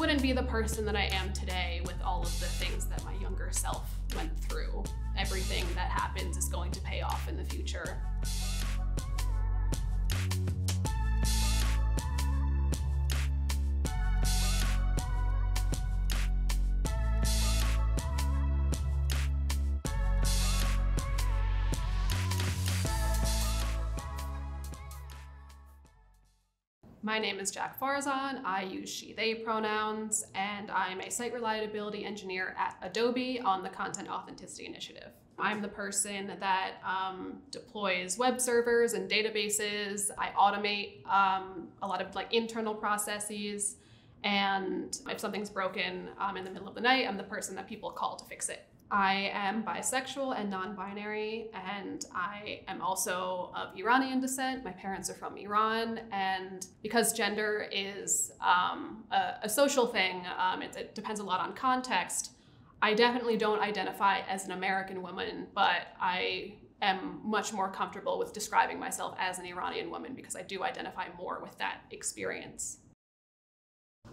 wouldn't be the person that I am today with all of the things that my younger self went through. Everything that happens is going to pay off in the future. Name is Jack Farzan. I use she, they pronouns, and I'm a site reliability engineer at Adobe on the Content Authenticity Initiative. I'm the person that um, deploys web servers and databases. I automate um, a lot of like internal processes. And if something's broken um, in the middle of the night, I'm the person that people call to fix it. I am bisexual and non binary, and I am also of Iranian descent. My parents are from Iran, and because gender is um, a, a, social thing, um, it, it depends a lot on context. I definitely don't identify as an American woman, but I am much more comfortable with describing myself as an Iranian woman because I do identify more with that experience.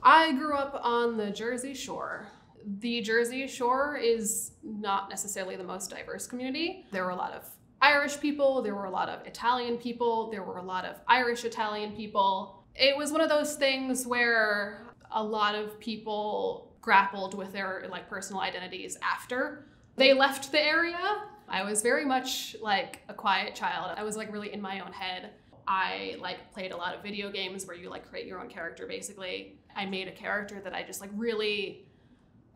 I grew up on the Jersey Shore the Jersey Shore is not necessarily the most diverse community. There were a lot of Irish people, there were a lot of Italian people, there were a lot of Irish Italian people. It was one of those things where a lot of people grappled with their like personal identities after they left the area. I was very much like a quiet child. I was like really in my own head. I like played a lot of video games where you like create your own character basically. I made a character that I just like really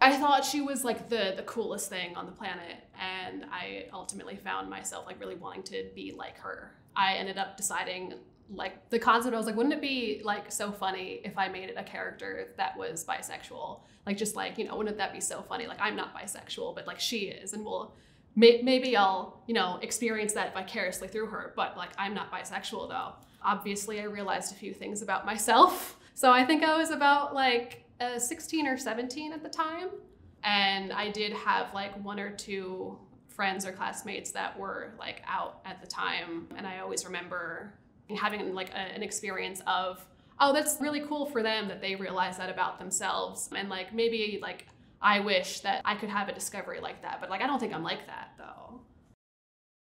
I thought she was like the the coolest thing on the planet and I ultimately found myself like really wanting to be like her. I ended up deciding like the concept I was like wouldn't it be like so funny if I made it a character that was bisexual? Like just like, you know, wouldn't that be so funny? Like I'm not bisexual, but like she is and we'll may- maybe I'll, you know, experience that vicariously through her, but like I'm not bisexual though. Obviously, I realized a few things about myself. So I think I was about like uh, 16 or 17 at the time. And I did have like one or two friends or classmates that were like out at the time. And I always remember having like a, an experience of, oh, that's really cool for them that they realize that about themselves. And like maybe like I wish that I could have a discovery like that. But like I don't think I'm like that though.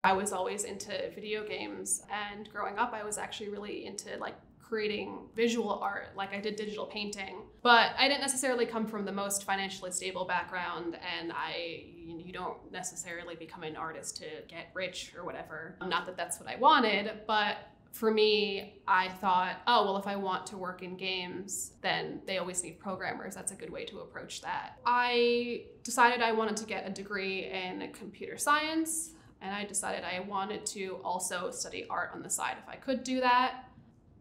I was always into video games and growing up I was actually really into like creating visual art, like I did digital painting. But I didn't necessarily come from the most financially stable background, and I you don't necessarily become an artist to get rich or whatever. Not that that's what I wanted, but for me, I thought, oh, well, if I want to work in games, then they always need programmers. That's a good way to approach that. I decided I wanted to get a degree in computer science, and I decided I wanted to also study art on the side if I could do that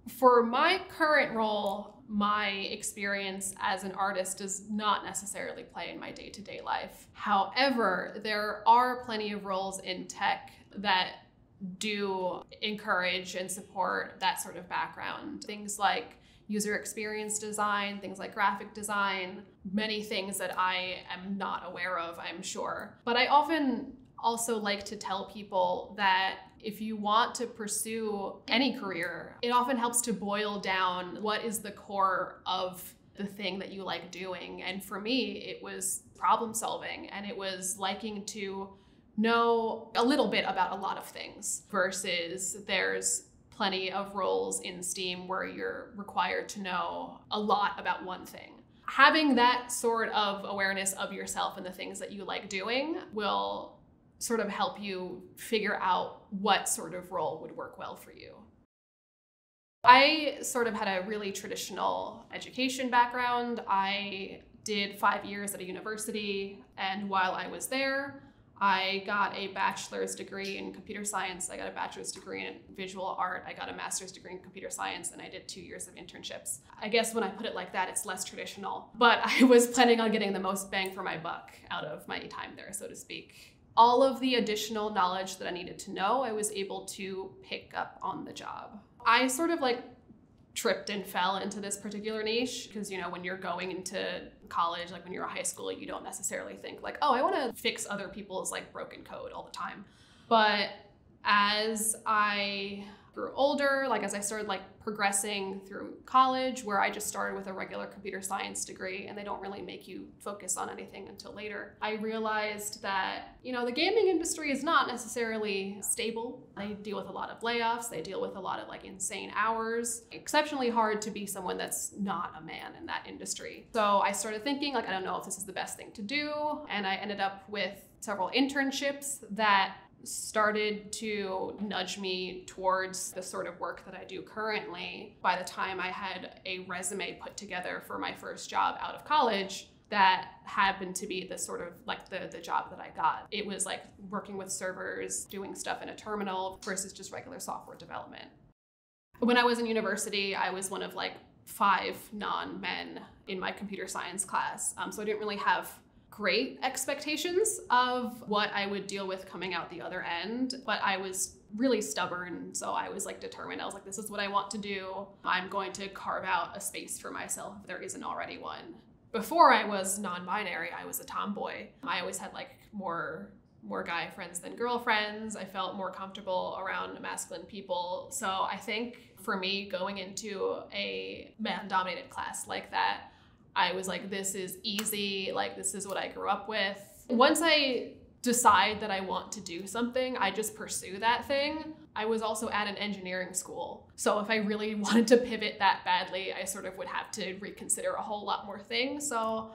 for my current role, my experience as an artist does not necessarily play in my day to day life. However, there are plenty of roles in tech that do encourage and support that sort of background. Things like user experience design, things like graphic design, many things that I am not aware of, I'm sure. But I often also like to tell people that if you want to pursue any career, it often helps to boil down what is the core of the thing that you like doing. And for me, it was problem solving and it was liking to know a little bit about a lot of things versus there's plenty of roles in STEAM where you're required to know a lot about one thing. Having that sort of awareness of yourself and the things that you like doing will sort of help you figure out what sort of role would work well for you. I sort of had a really traditional education background. I did five years at a university, and while I was there, I got a bachelor's degree in computer science. I got a bachelor's degree in visual art. I got a master's degree in computer science, and I did two years of internships. I guess when I put it like that, it's less traditional. But I was planning on getting the most bang for my buck out of my time there, so to speak all of the additional knowledge that I needed to know, I was able to pick up on the job. I sort of like tripped and fell into this particular niche because you know when you're going into college like when you're a high school you don't necessarily think like oh i want to fix other people's like broken code all the time but as i grew older, like as I started like progressing through college, where I just started with a regular computer science degree and they don't really make you focus on anything until later, I realized that, you know, the gaming industry is not necessarily stable. They deal with a lot of layoffs, they deal with a lot of like insane hours. Exceptionally hard to be someone that's not a man in that industry. So I started thinking, like, I don't know if this is the best thing to do. And I ended up with several internships that started to nudge me towards the sort of work that I do currently. By the time I had a resume put together for my first job out of college, that happened to be the sort of like the, the job that I got. It was like working with servers, doing stuff in a terminal versus just regular software development. When I was in university, I was one of like five non men in my computer science class. Um, so I didn't really have great expectations of what I would deal with coming out the other end, but I was really stubborn. So I was like determined. I was like, this is what I want to do. I'm going to carve out a space for myself if there isn't already one. Before I was non binary, I was a tomboy. I always had like more more guy friends than girlfriends. I felt more comfortable around masculine people. So I think for me, going into a man dominated class like that, I was like, this is easy. Like, this is what I grew up with. Once I decide that I want to do something, I just pursue that thing. I was also at an engineering school. So if I really wanted to pivot that badly, I sort of would have to reconsider a whole lot more things. So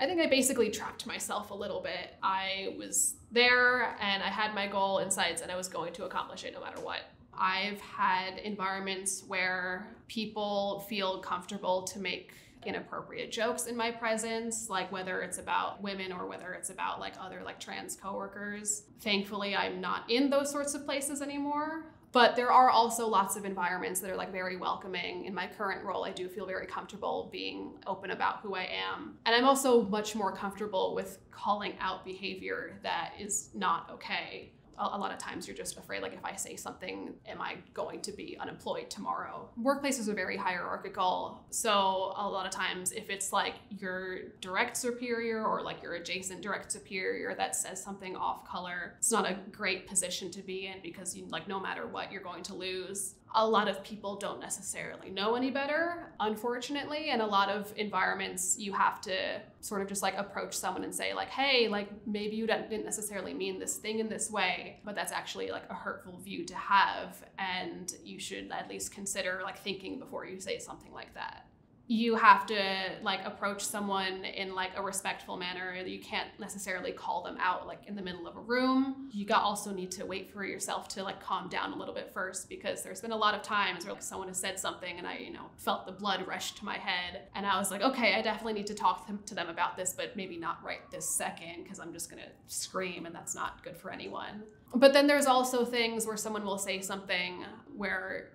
I think I basically trapped myself a little bit. I was there and I had my goal in sights and I was going to accomplish it no matter what. I've had environments where people feel comfortable to make inappropriate jokes in my presence, like whether it's about women or whether it's about like other like trans coworkers. Thankfully, I'm not in those sorts of places anymore. But there are also lots of environments that are like very welcoming. In my current role, I do feel very comfortable being open about who I am. And I'm also much more comfortable with calling out behavior that is not okay a lot of times you're just afraid like if i say something am i going to be unemployed tomorrow? Workplaces are very hierarchical. So a lot of times if it's like your direct superior or like your adjacent direct superior that says something off color it's not a great position to be in because you like no matter what you're going to lose a lot of people don't necessarily know any better, unfortunately. And a lot of environments, you have to sort of just like approach someone and say, like, hey, like maybe you didn't necessarily mean this thing in this way, but that's actually like a hurtful view to have. And you should at least consider like thinking before you say something like that you have to like approach someone in like a respectful manner. You can't necessarily call them out like in the middle of a room. You got also need to wait for yourself to like calm down a little bit first because there's been a lot of times where like someone has said something and i you know felt the blood rush to my head. And i was like okay i definitely need to talk to them about this but maybe not right this second because i'm just gonna scream and that's not good for anyone. But then there's also things where someone will say something where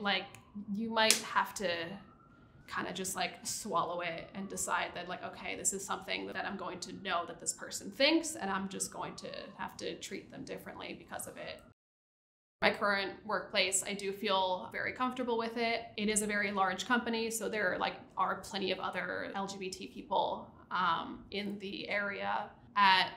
like you might have to kind of just like swallow it and decide that like okay this is something that i'm going to know that this person thinks and i'm just going to have to treat them differently because of it. My current workplace i do feel very comfortable with it. It is a very large company so there like are plenty of other lgbt people um, in the area. At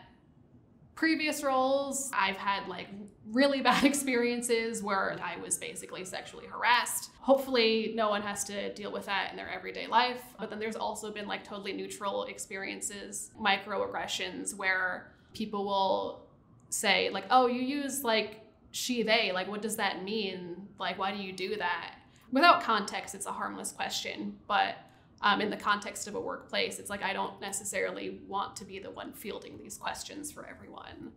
previous roles, I've had like really bad experiences where I was basically sexually harassed. Hopefully, no one has to deal with that in their everyday life. But then there's also been like totally neutral experiences, microaggressions, where people will say, like, oh, you use like she, they, like, what does that mean? Like, why do you do that? Without context, it's a harmless question, but um, in the context of a workplace, it's like I don't necessarily want to be the one fielding these questions for everyone.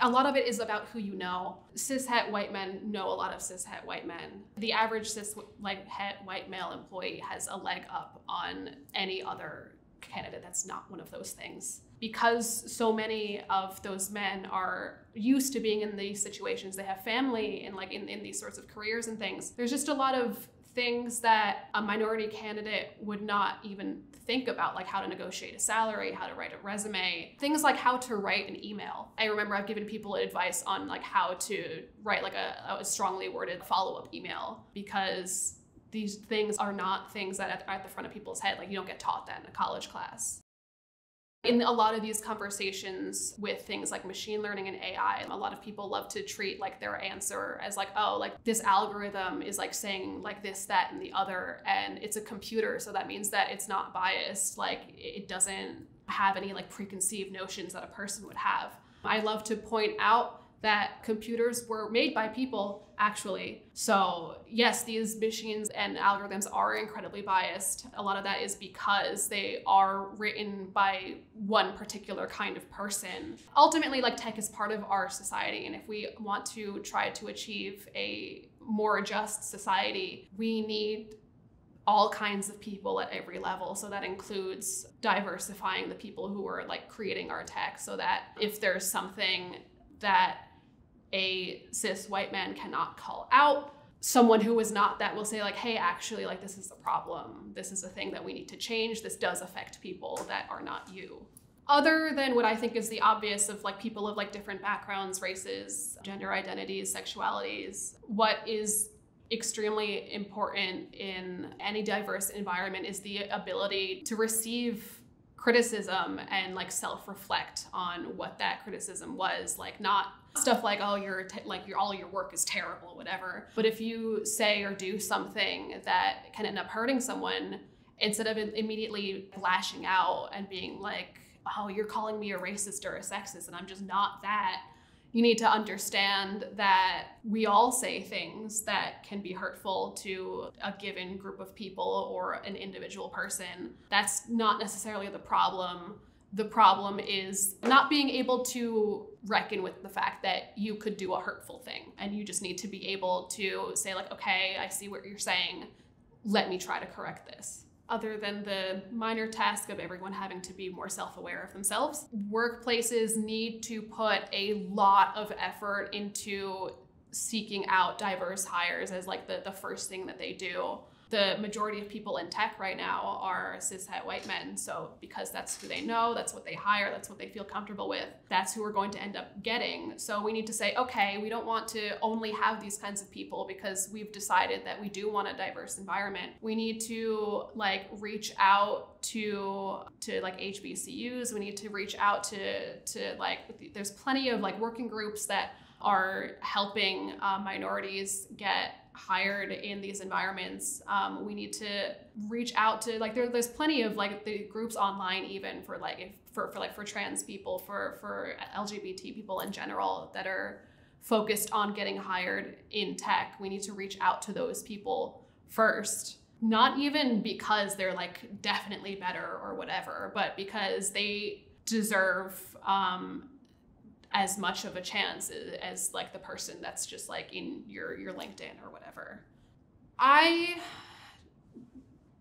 A lot of it is about who you know. Cishet white men know a lot of cishet white men. The average cis like het white male employee has a leg up on any other candidate that's not one of those things. Because so many of those men are used to being in these situations, they have family and like in, in these sorts of careers and things. There's just a lot of things that a minority candidate would not even think about, like how to negotiate a salary, how to write a resume, things like how to write an email. I remember I've given people advice on like how to write like a, a strongly worded follow-up email because these things are not things that are at the front of people's head. Like you don't get taught that in a college class. In a lot of these conversations with things like machine learning and AI, a lot of people love to treat like their answer as like, oh, like this algorithm is like saying like this, that, and the other, and it's a computer, so that means that it's not biased. Like it doesn't have any like preconceived notions that a person would have. I love to point out that computers were made by people actually. So, yes, these machines and algorithms are incredibly biased. A lot of that is because they are written by one particular kind of person. Ultimately, like tech is part of our society, and if we want to try to achieve a more just society, we need all kinds of people at every level. So that includes diversifying the people who are like creating our tech so that if there's something that a cis white man cannot call out someone who is not that will say like hey actually like this is a problem. This is a thing that we need to change. This does affect people that are not you. Other than what i think is the obvious of like people of like different backgrounds races gender identities sexualities what is extremely important in any diverse environment is the ability to receive criticism and like self-reflect on what that criticism was like not stuff like oh you're like your all your work is terrible whatever but if you say or do something that can end up hurting someone instead of immediately lashing out and being like oh you're calling me a racist or a sexist and i'm just not that you need to understand that we all say things that can be hurtful to a given group of people or an individual person. That's not necessarily the problem. The problem is not being able to reckon with the fact that you could do a hurtful thing. And you just need to be able to say, like, okay, I see what you're saying. Let me try to correct this other than the minor task of everyone having to be more self aware of themselves. Workplaces need to put a lot of effort into seeking out diverse hires as like the, the first thing that they do the majority of people in tech right now are cishet white men. So because that's who they know, that's what they hire, that's what they feel comfortable with, that's who we're going to end up getting. So we need to say, okay, we don't want to only have these kinds of people because we've decided that we do want a diverse environment. We need to like reach out to to like HBCUs. We need to reach out to to like there's plenty of like working groups that are helping uh, minorities get hired in these environments. Um, we need to reach out to like there, there's plenty of like the groups online even for like if, for, for like for trans people for for lgbt people in general that are focused on getting hired in tech. We need to reach out to those people first. Not even because they're like definitely better or whatever but because they deserve um, as much of a chance as like the person that's just like in your your LinkedIn or whatever. I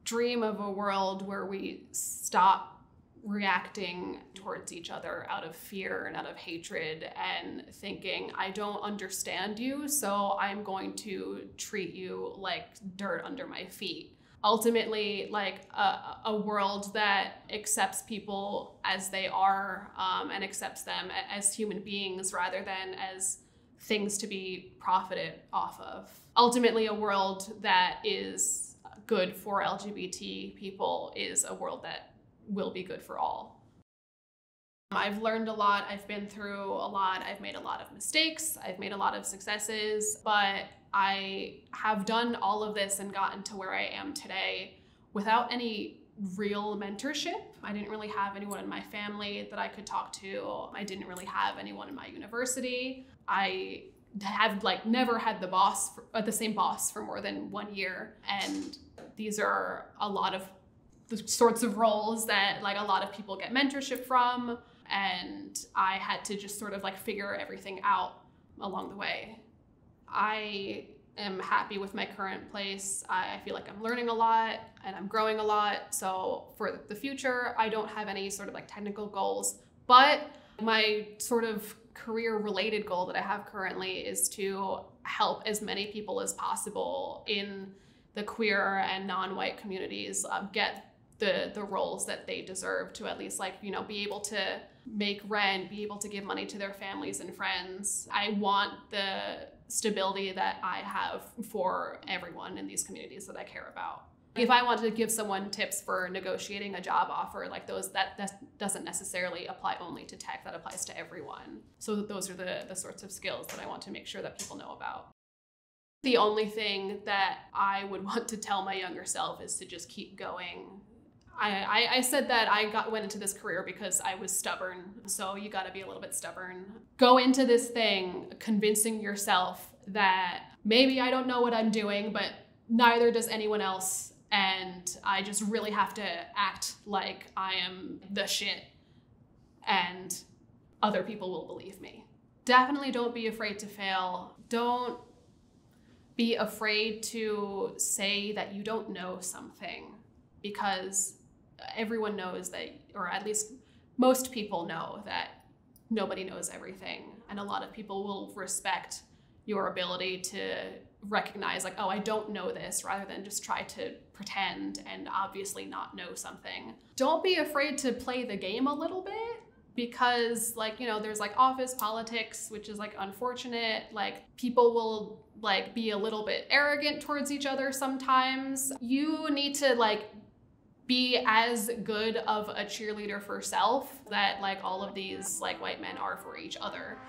dream of a world where we stop reacting towards each other out of fear and out of hatred and thinking I don't understand you so I'm going to treat you like dirt under my feet ultimately like a, a, world that accepts people as they are um, and accepts them as human beings rather than as things to be profited off of. Ultimately, a world that is good for LGBT people is a world that will be good for all. I've learned a lot, I've been through a lot, I've made a lot of mistakes, I've made a lot of successes, but I have done all of this and gotten to where I am today without any real mentorship. I didn't really have anyone in my family that I could talk to. I didn't really have anyone in my university. I have like never had the boss for, uh, the same boss for more than one year and these are a lot of the sorts of roles that like a lot of people get mentorship from and I had to just sort of like figure everything out along the way. I am happy with my current place. I feel like I'm learning a lot and I'm growing a lot. So for the future, I don't have any sort of like technical goals, but my sort of career related goal that I have currently is to help as many people as possible in the queer and non-white communities uh, get the the roles that they deserve to at least like you know be able to make rent be able to give money to their families and friends i want the stability that i have for everyone in these communities that i care about If I want to give someone tips for negotiating a job offer, like those, that, that doesn't necessarily apply only to tech, that applies to everyone. So those are the, the sorts of skills that I want to make sure that people know about. The only thing that I would want to tell my younger self is to just keep going. I, I, said that I got went into this career because I was stubborn. So you got to be a little bit stubborn. Go into this thing convincing yourself that maybe I don't know what I'm doing, but neither does anyone else. And I just really have to act like I am the shit and other people will believe me. Definitely don't be afraid to fail. Don't be afraid to say that you don't know something because everyone knows that, or at least most people know that nobody knows everything. And a lot of people will respect your ability to recognize, like, oh, I don't know this, rather than just try to pretend and obviously not know something. Don't be afraid to play the game a little bit because like you know there's like office politics which is like unfortunate like people will like be a little bit arrogant towards each other sometimes you need to like be as good of a cheerleader for self that like all of these like white men are for each other